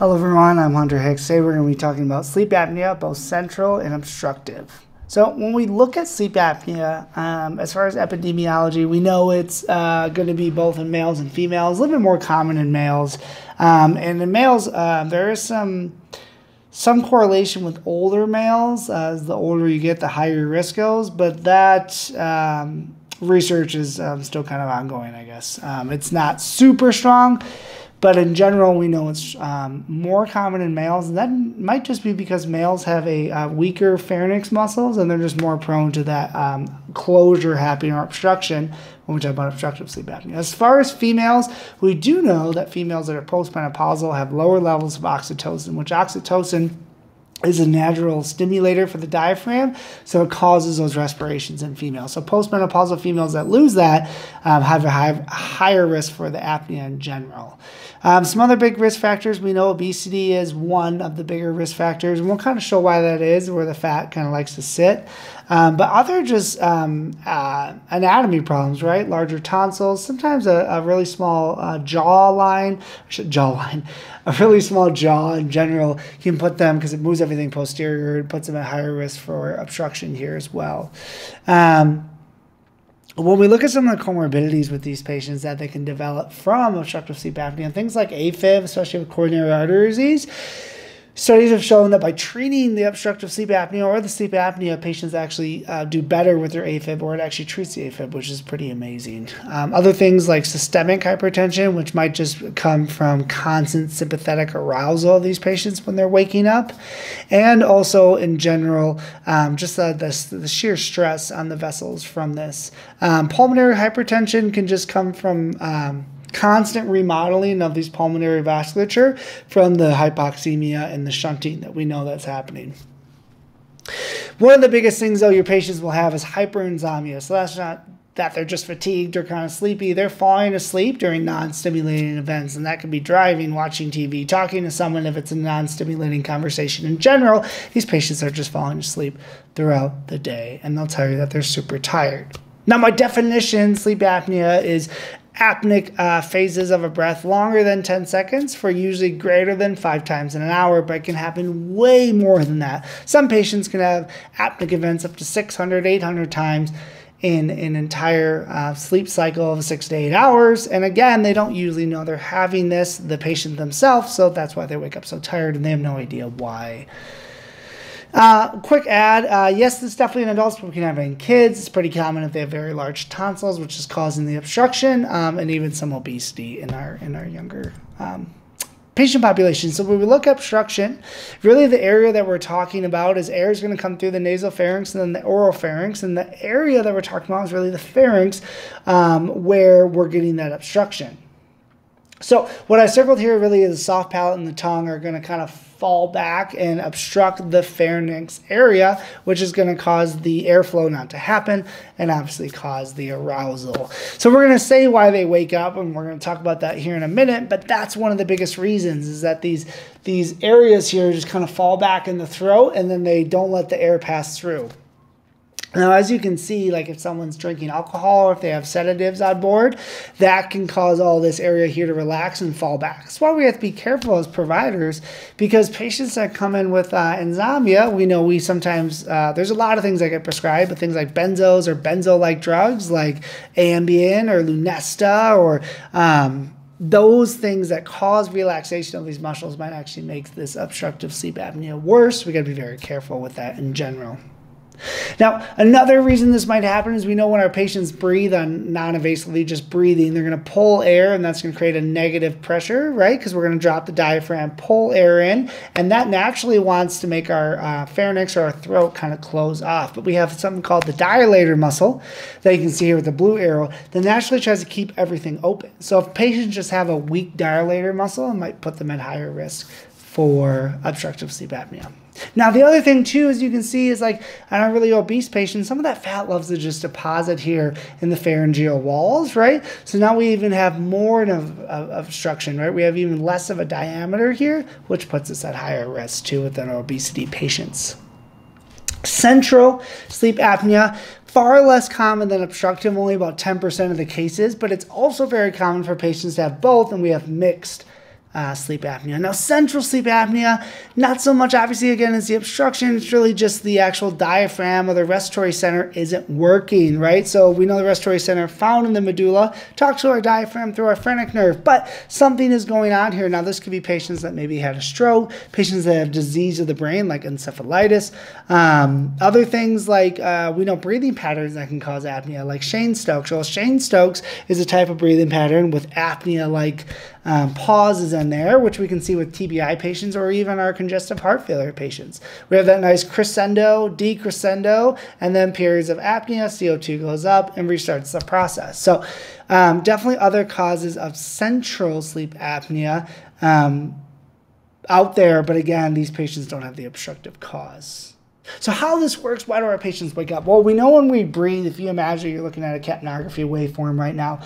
Hello everyone, I'm Hunter Hix. Today we're going to be talking about sleep apnea, both central and obstructive. So when we look at sleep apnea, um, as far as epidemiology, we know it's uh, going to be both in males and females, a little bit more common in males. Um, and in males, uh, there is some some correlation with older males. As the older you get, the higher your risk goes. But that um, research is um, still kind of ongoing, I guess. Um, it's not super strong. But in general, we know it's um, more common in males, and that might just be because males have a uh, weaker pharynx muscles, and they're just more prone to that um, closure happening or obstruction when we talk about obstructive sleep apnea. As far as females, we do know that females that are postmenopausal have lower levels of oxytocin, which oxytocin is a natural stimulator for the diaphragm, so it causes those respirations in females. So postmenopausal females that lose that um, have a high, higher risk for the apnea in general. Um, some other big risk factors we know obesity is one of the bigger risk factors, and we'll kind of show why that is, where the fat kind of likes to sit. Um, but other just um, uh, anatomy problems, right? Larger tonsils, sometimes a, a really small uh, jawline, jawline, a really small jaw in general. You can put them because it moves everything posterior. It puts them at higher risk for obstruction here as well. Um, when we look at some of the comorbidities with these patients that they can develop from obstructive sleep apnea, things like AFib, especially with coronary artery disease, Studies have shown that by treating the obstructive sleep apnea or the sleep apnea, patients actually uh, do better with their AFib or it actually treats the AFib, which is pretty amazing. Um, other things like systemic hypertension, which might just come from constant sympathetic arousal of these patients when they're waking up, and also in general, um, just the, the, the, sheer stress on the vessels from this. Um, pulmonary hypertension can just come from um, constant remodeling of these pulmonary vasculature from the hypoxemia and the shunting that we know that's happening. One of the biggest things, though, your patients will have is hyperinsomnia. So that's not that they're just fatigued or kind of sleepy. They're falling asleep during non stimulating events, and that could be driving, watching TV, talking to someone if it's a non stimulating conversation. In general, these patients are just falling asleep throughout the day, and they'll tell you that they're super tired. Now, my definition, sleep apnea, is apneic uh, phases of a breath longer than 10 seconds for usually greater than five times in an hour, but it can happen way more than that. Some patients can have apneic events up to 600, 800 times in an entire uh, sleep cycle of six to eight hours. And again, they don't usually know they're having this, the patient themselves, so that's why they wake up so tired and they have no idea why. Uh, quick ad. Uh, yes, this is definitely in adults, but we can have it in kids. It's pretty common if they have very large tonsils, which is causing the obstruction, um, and even some obesity in our in our younger um, patient population. So when we look obstruction, really the area that we're talking about is air is going to come through the nasal pharynx and then the oral pharynx, and the area that we're talking about is really the pharynx, um, where we're getting that obstruction. So what I circled here really is the soft palate and the tongue are going to kind of fall back and obstruct the pharynx area, which is going to cause the airflow not to happen and obviously cause the arousal. So we're going to say why they wake up and we're going to talk about that here in a minute, but that's one of the biggest reasons is that these these areas here just kind of fall back in the throat and then they don't let the air pass through. Now, as you can see, like if someone's drinking alcohol or if they have sedatives on board, that can cause all this area here to relax and fall back. That's why we have to be careful as providers because patients that come in with uh, insomnia, we know we sometimes, uh, there's a lot of things that get prescribed, but things like benzos or benzo like drugs like Ambien or Lunesta or um, those things that cause relaxation of these muscles might actually make this obstructive sleep apnea worse. We got to be very careful with that in general. Now, another reason this might happen is we know when our patients breathe on non-invasively just breathing, they're going to pull air and that's going to create a negative pressure, right? Because we're going to drop the diaphragm, pull air in, and that naturally wants to make our uh, pharynx or our throat kind of close off. But we have something called the dilator muscle that you can see here with the blue arrow that naturally tries to keep everything open. So if patients just have a weak dilator muscle, it might put them at higher risk for obstructive sleep apnea. Now, the other thing too, as you can see, is like on a really obese patient, some of that fat loves to just deposit here in the pharyngeal walls, right? So now we even have more of, of obstruction, right? We have even less of a diameter here, which puts us at higher risk too with our obesity patients. Central sleep apnea, far less common than obstructive, only about 10% of the cases, but it's also very common for patients to have both, and we have mixed uh, sleep apnea. Now, central sleep apnea, not so much obviously again as the obstruction, it's really just the actual diaphragm or the respiratory center isn't working, right? So we know the respiratory center found in the medulla talks to our diaphragm through our phrenic nerve, but something is going on here. Now, this could be patients that maybe had a stroke, patients that have disease of the brain like encephalitis, um, other things like uh, we know breathing patterns that can cause apnea, like Cheyne-Stokes. Well, Cheyne-Stokes is a type of breathing pattern with apnea like um, pauses in there, which we can see with TBI patients or even our congestive heart failure patients. We have that nice crescendo, decrescendo, and then periods of apnea, CO2 goes up and restarts the process. So, um, definitely other causes of central sleep apnea um, out there, but again, these patients don't have the obstructive cause. So how this works, why do our patients wake up? Well, we know when we breathe, if you imagine you're looking at a capnography waveform right now,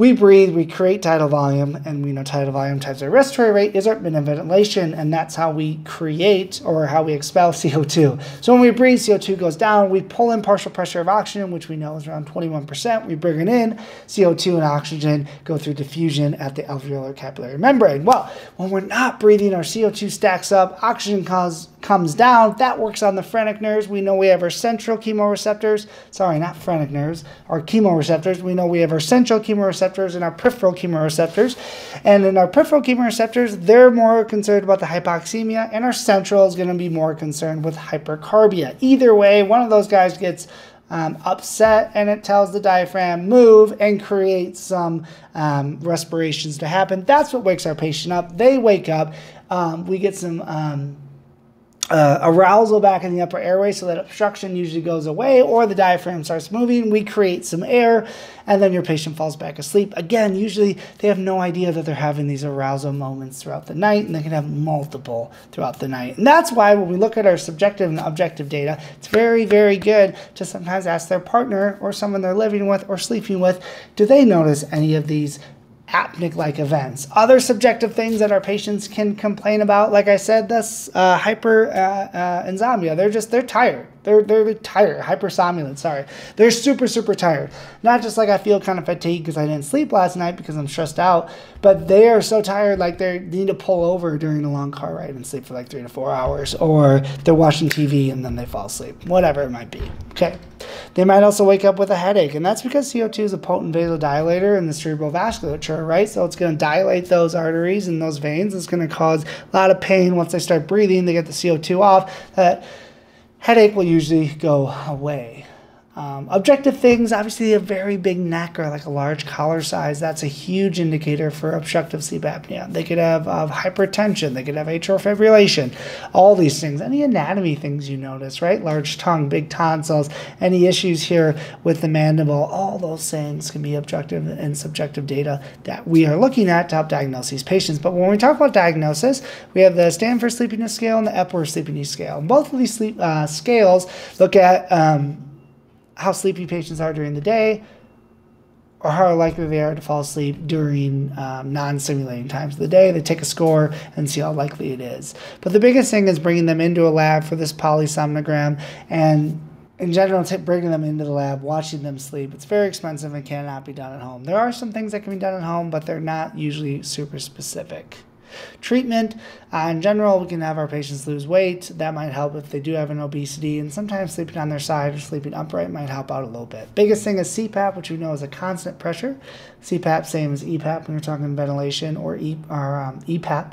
we breathe, we create tidal volume, and we know tidal volume times our respiratory rate is our minute ventilation, and that's how we create or how we expel CO2. So when we breathe, CO2 goes down, we pull in partial pressure of oxygen, which we know is around 21%, we bring it in, CO2 and oxygen go through diffusion at the alveolar capillary membrane. Well, when we're not breathing, our CO2 stacks up, oxygen cause, comes down, that works on the phrenic nerves. We know we have our central chemoreceptors, sorry, not phrenic nerves, our chemoreceptors. We know we have our central chemoreceptors and our peripheral chemoreceptors. And in our peripheral chemoreceptors, they're more concerned about the hypoxemia, and our central is going to be more concerned with hypercarbia. Either way, one of those guys gets um, upset and it tells the diaphragm move and creates some um, respirations to happen. That's what wakes our patient up. They wake up. Um, we get some um, uh, arousal back in the upper airway so that obstruction usually goes away or the diaphragm starts moving. We create some air and then your patient falls back asleep. Again, usually they have no idea that they're having these arousal moments throughout the night and they can have multiple throughout the night. And that's why when we look at our subjective and objective data, it's very, very good to sometimes ask their partner or someone they're living with or sleeping with, do they notice any of these apneic-like events. Other subjective things that our patients can complain about, like I said, this uh, hyper uh, uh. They're just they're tired. They're they're tired. Hypersomnolent. Sorry, they're super super tired. Not just like I feel kind of fatigued because I didn't sleep last night because I'm stressed out, but they are so tired like they need to pull over during a long car ride and sleep for like three to four hours, or they're watching TV and then they fall asleep. Whatever it might be. Okay. They might also wake up with a headache, and that's because CO2 is a potent vasodilator in the cerebral vasculature, right? So it's going to dilate those arteries and those veins. It's going to cause a lot of pain once they start breathing. They get the CO2 off. That headache will usually go away. Um, objective things, obviously, a very big neck or like a large collar size. That's a huge indicator for obstructive sleep apnea. They could have uh, hypertension. They could have atrial fibrillation. All these things. Any anatomy things you notice, right? Large tongue, big tonsils. Any issues here with the mandible. All those things can be objective and subjective data that we are looking at to help diagnose these patients. But when we talk about diagnosis, we have the Stanford Sleepiness Scale and the Epworth Sleepiness Scale. Both of these sleep uh, scales look at um, how sleepy patients are during the day or how likely they are to fall asleep during um, non-stimulating times of the day. They take a score and see how likely it is. But the biggest thing is bringing them into a lab for this polysomnogram and in general, bringing them into the lab, watching them sleep. It's very expensive and cannot be done at home. There are some things that can be done at home, but they're not usually super specific. Treatment, uh, in general, we can have our patients lose weight. That might help if they do have an obesity, and sometimes sleeping on their side or sleeping upright might help out a little bit. Biggest thing is CPAP, which we know is a constant pressure. CPAP, same as EPAP when you're talking ventilation, or, e, or um, EPAP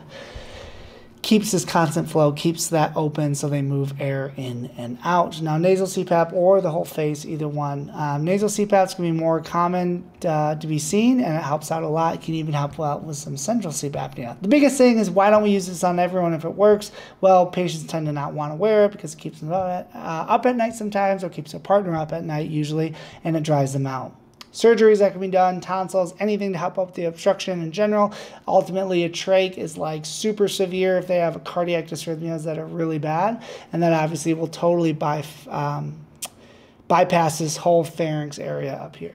keeps this constant flow, keeps that open so they move air in and out. Now, nasal CPAP or the whole face, either one. Um, nasal CPAP is going to be more common uh, to be seen and it helps out a lot. It can even help out with some central sleep apnea. The biggest thing is why don't we use this on everyone if it works? Well, patients tend to not want to wear it because it keeps them up at, uh, up at night sometimes or keeps their partner up at night usually and it dries them out surgeries that can be done, tonsils, anything to help up the obstruction in general. Ultimately, a trach is like super severe if they have a cardiac dysrhythmias that are really bad, and that obviously will totally by, um, bypass this whole pharynx area up here.